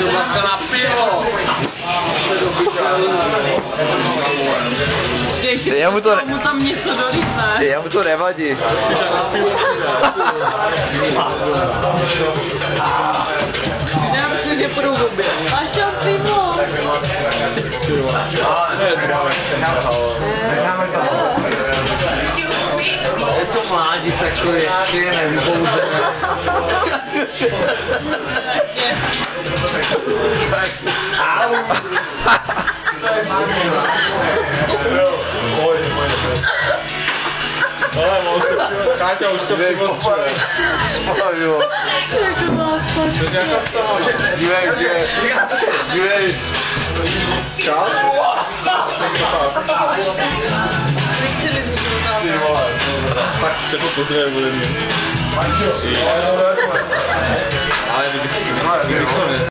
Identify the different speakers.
Speaker 1: Lo más
Speaker 2: canapío. Je.
Speaker 3: Je Je.
Speaker 4: Ještě
Speaker 5: Já mu to ne-
Speaker 4: mu tam něco dolít, ne?
Speaker 5: Já mu to nevadí.
Speaker 4: Já myslím, že půjdu v obě. Tam pivo?
Speaker 3: Je to mládí takový ještě nevybouzené.
Speaker 1: Ale mohl
Speaker 4: Oh,
Speaker 1: você più cade a
Speaker 5: uscita più mozzare.
Speaker 1: Proprio.
Speaker 4: Che matto. Ci siamo accostati.
Speaker 1: Direi, direi. Direi. Ciao. Sì, guarda. Faccio tutto tre volendo. Faccio.